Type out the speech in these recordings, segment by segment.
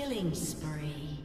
Killing spree.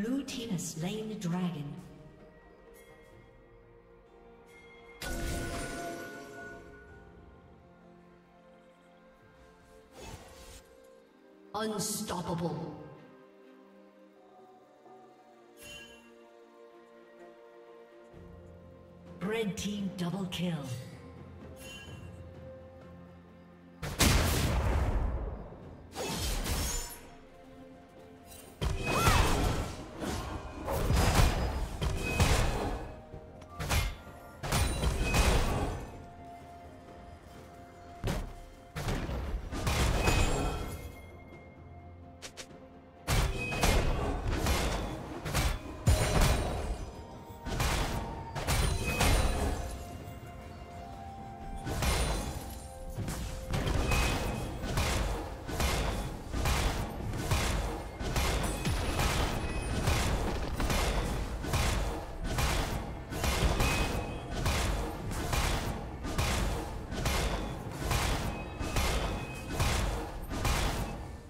Blue team has slain the dragon. Unstoppable. Red team double kill.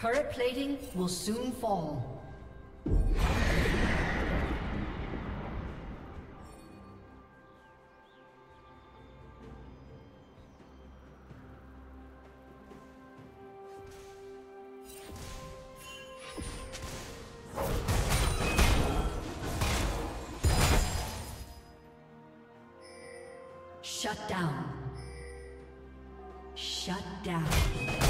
Turret plating will soon fall. Shut down. Shut down.